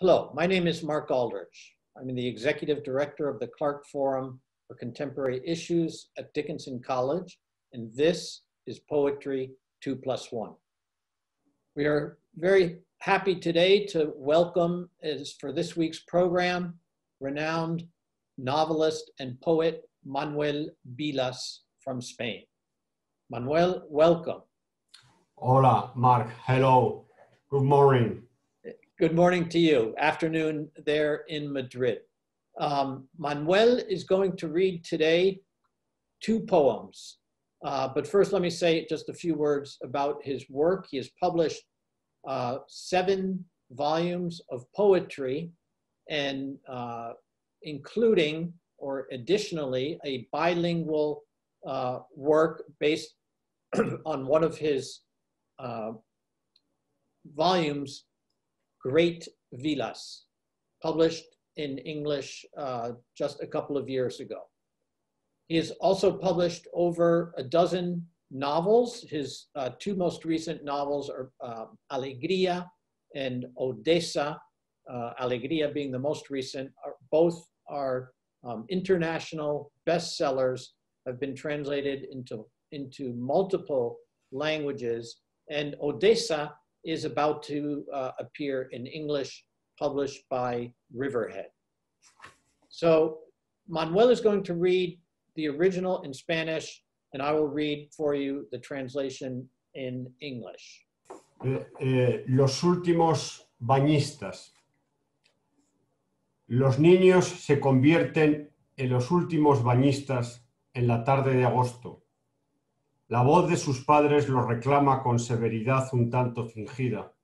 Hello, my name is Mark Aldrich. I'm the executive director of the Clarke Forum for Contemporary Issues at Dickinson College, and this is Poetry 2 Plus 1. We are very happy today to welcome, as for this week's program, renowned novelist and poet Manuel Vilas from Spain. Manuel, welcome. Hola, Mark. Hello. Good morning. Good morning to you. Afternoon there in Madrid. Um, Manuel is going to read today two poems. Uh, but first, let me say just a few words about his work. He has published uh, seven volumes of poetry, and uh, including or additionally a bilingual uh, work based on one of his uh, volumes, Great Vilas, published in English uh, just a couple of years ago. He has also published over a dozen novels. His uh, two most recent novels are um, Alegría and Ordesa. Uh, Alegría being the most recent, are, both are um, international bestsellers, have been translated into, into multiple languages, and Ordesa is about to uh, appear in English, published by Riverhead. So Manuel is going to read the original in Spanish, and I will read for you the translation in English. Eh, eh, los últimos bañistas. Los niños se convierten en los últimos bañistas en la tarde de agosto. La voz de sus padres los reclama con severidad un tanto fingida.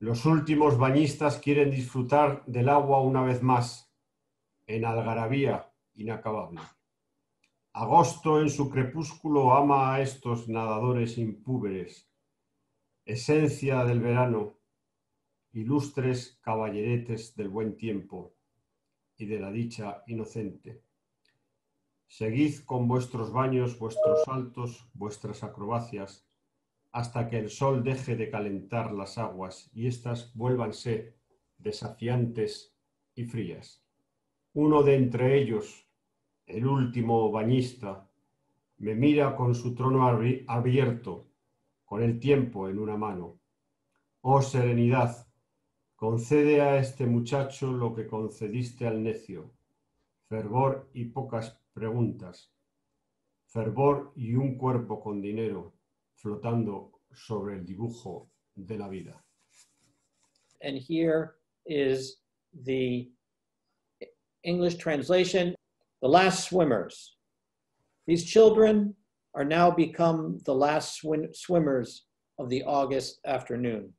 Los últimos bañistas quieren disfrutar del agua una vez más, en algarabía inacabable. Agosto en su crepúsculo ama a estos nadadores impúberes, esencia del verano, ilustres caballeretes del buen tiempo y de la dicha inocente. Seguid con vuestros baños, vuestros saltos, vuestras acrobacias, hasta que el sol deje de calentar las aguas y éstas vuélvanse desafiantes y frías. Uno de entre ellos, el último bañista, me mira con su trono abierto, con el tiempo en una mano. Oh serenidad, concede a este muchacho lo que concediste al necio, fervor y pocas preguntas, fervor y un cuerpo con dinero flotando sobre el dibujo de la vida. And here is the English translation The Last Swimmers. These children are now become the last swim- swimmers of the August afternoon.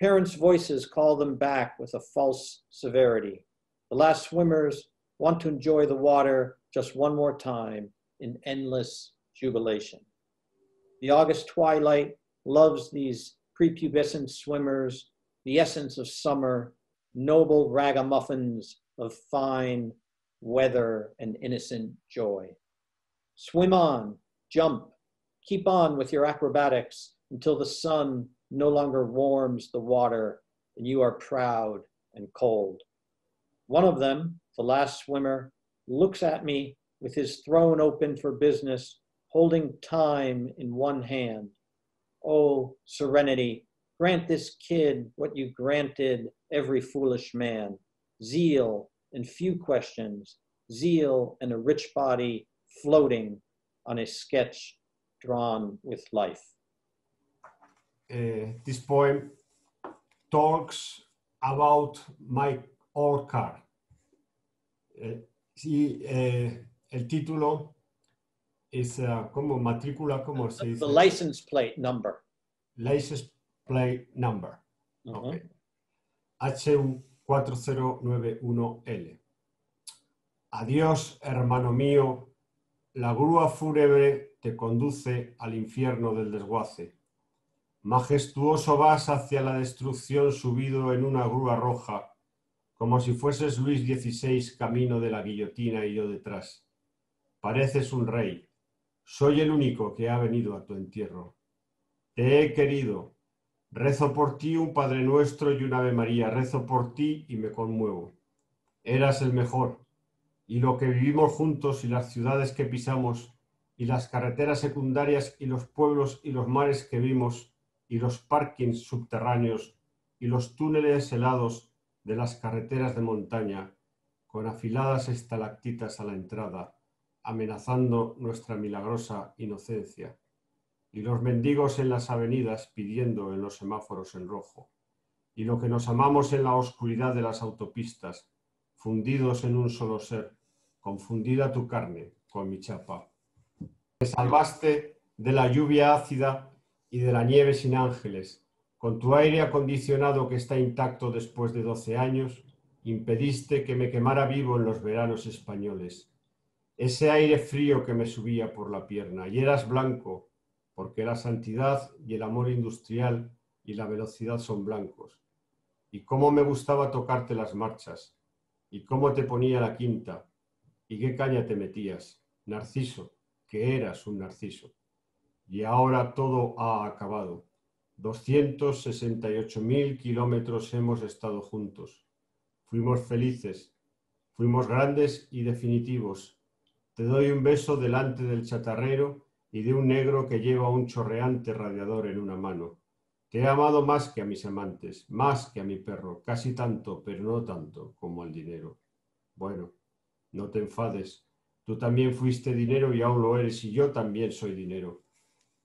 Parents' voices call them back with a false severity. The last swimmers want to enjoy the water just one more time in endless jubilation. The August twilight loves these prepubescent swimmers, the essence of summer, noble ragamuffins of fine weather and innocent joy. Swim on, jump, keep on with your acrobatics until the sun no longer warms the water and you are proud and cold. One of them, the last swimmer, looks at me with his throne open for business, holding time in one hand. Oh, serenity, grant this kid what you granted every foolish man zeal and few questions, zeal and a rich body floating on a sketch drawn with life. Uh, this poem talks about my old car. Uh, sí, uh, el título es uh, como matrícula, como se dice? The license plate number. License plate number. Uh -huh. Okay. HU4091L. Adiós, hermano mío, la grúa fúnebre te conduce al infierno del desguace. Majestuoso vas hacia la destrucción subido en una grúa roja, como si fueses Luis XVI camino de la guillotina y yo detrás. Pareces un rey. Soy el único que ha venido a tu entierro. Te he querido, Rezo por ti un Padre Nuestro y un Ave María. Rezo por ti y me conmuevo. Eras el mejor. Y lo que vivimos juntos y las ciudades que pisamos y las carreteras secundarias y los pueblos y los mares que vimos y los parkings subterráneos y los túneles helados de las carreteras de montaña con afiladas estalactitas a la entrada, amenazando nuestra milagrosa inocencia y los mendigos en las avenidas pidiendo en los semáforos en rojo, y lo que nos amamos en la oscuridad de las autopistas, fundidos en un solo ser, confundida tu carne con mi chapa. Me salvaste de la lluvia ácida y de la nieve sin ángeles. Con tu aire acondicionado que está intacto después de doce años, impediste que me quemara vivo en los veranos españoles. Ese aire frío que me subía por la pierna, y eras blanco, porque la santidad y el amor industrial y la velocidad son blancos. Y cómo me gustaba tocarte las marchas, y cómo te ponía la quinta, y qué caña te metías, Narciso, que eras un narciso. Y ahora todo ha acabado. 268 mil kilómetros hemos estado juntos. Fuimos felices, fuimos grandes y definitivos. Te doy un beso delante del chatarrero y de un negro que lleva un chorreante radiador en una mano. Te he amado más que a mis amantes, más que a mi perro, casi tanto, pero no tanto como al dinero. Bueno, no te enfades. Tú también fuiste dinero y aún lo eres, y yo también soy dinero.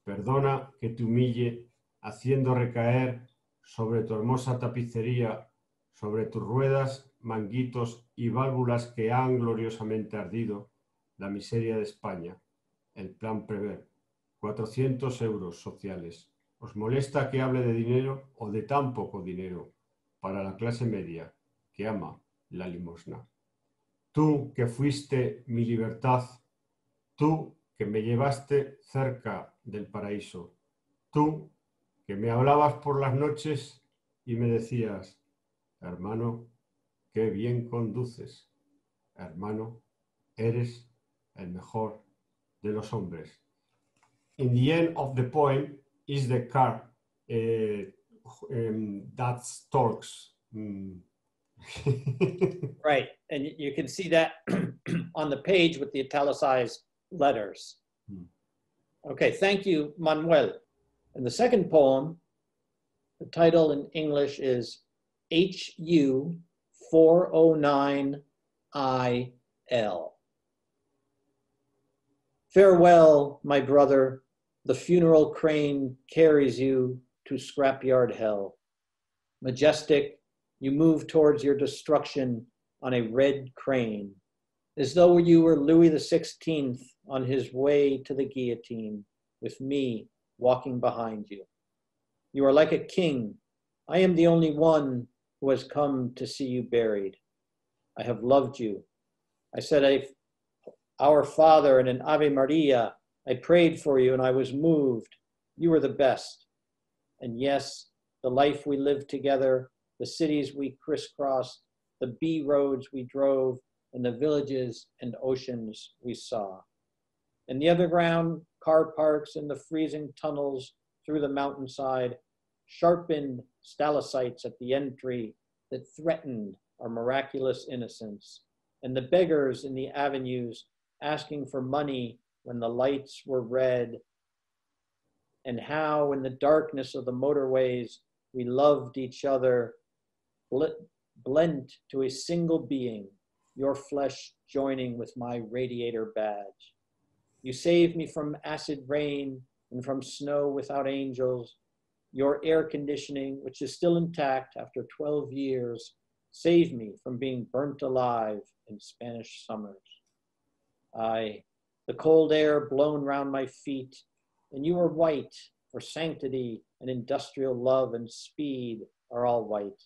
Perdona que te humille haciendo recaer sobre tu hermosa tapicería, sobre tus ruedas, manguitos y válvulas que han gloriosamente ardido, la miseria de España el plan Prever. 400 euros sociales. ¿Os molesta que hable de dinero o de tan poco dinero para la clase media que ama la limosna? Tú que fuiste mi libertad, tú que me llevaste cerca del paraíso, tú que me hablabas por las noches y me decías, hermano, qué bien conduces, hermano, eres el mejor de los hombres. In the end of the poem is the car uh, um, that talks. Mm. right, and you can see that on the page with the italicized letters. Hmm. Okay, thank you, Manuel. And the second poem, the title in English is HU 409IL. Farewell, my brother, the funeral crane carries you to scrapyard hell. Majestic, you move towards your destruction on a red crane, as though you were Louis XVI on his way to the guillotine, with me walking behind you. You are like a king. I am the only one who has come to see you buried. I have loved you. I said I our Father and an Ave Maria. I prayed for you and I was moved. You were the best. And yes, the life we lived together, the cities we crisscrossed, the B roads we drove, and the villages and oceans we saw. And the underground car parks and the freezing tunnels through the mountainside, sharpened stalactites at the entry that threatened our miraculous innocence, and the beggars in the avenues asking for money when the lights were red, and how in the darkness of the motorways we loved each other, blent to a single being, your flesh joining with my radiator badge. You saved me from acid rain and from snow without angels. Your air conditioning, which is still intact after 12 years, saved me from being burnt alive in Spanish summers. I, the cold air blown round my feet, and you are white, for sanctity and industrial love and speed are all white.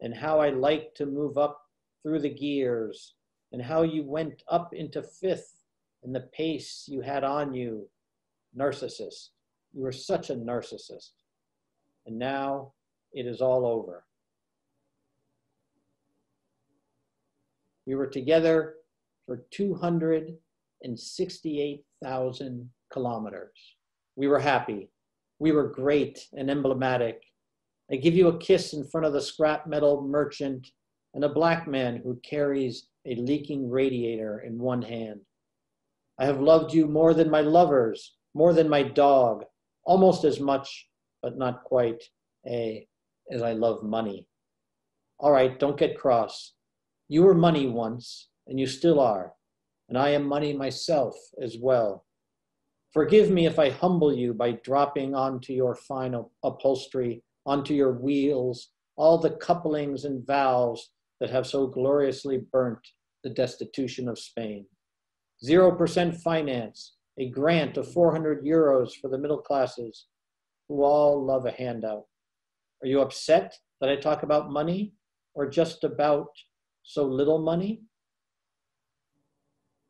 And how I like to move up through the gears, and how you went up into fifth, and the pace you had on you, narcissist. You were such a narcissist. And now it is all over. We were together for 268,000 kilometers. We were happy. We were great and emblematic I give you a kiss in front of the scrap metal merchant and a black man who carries a leaking radiator in one hand. I have loved you more than my lovers, more than my dog, almost as much, but not quite, a, as I love money. All right, don't get cross. You were money once, and you still are, and I am money myself as well. Forgive me if I humble you by dropping onto your fine upholstery, onto your wheels, all the couplings and valves that have so gloriously burnt the destitution of Spain. 0% finance, a grant of 400 euros for the middle classes who all love a handout. Are you upset that I talk about money or just about so little money?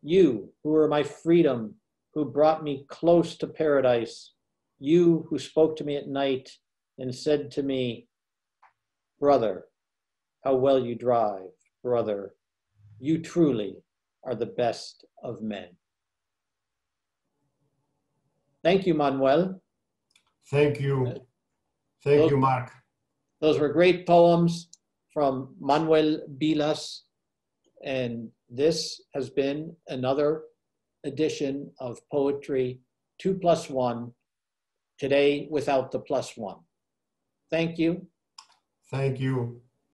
You, who are my freedom, who brought me close to paradise, you who spoke to me at night and said to me, Brother, how well you drive, brother, you truly are the best of men. Thank you, Manuel. Thank you. Uh, Thank Those- you, Mark. Those were great poems from Manuel Vilas. And this has been another edition of Poetry 2 plus 1, today without the plus one. Thank you. Thank you.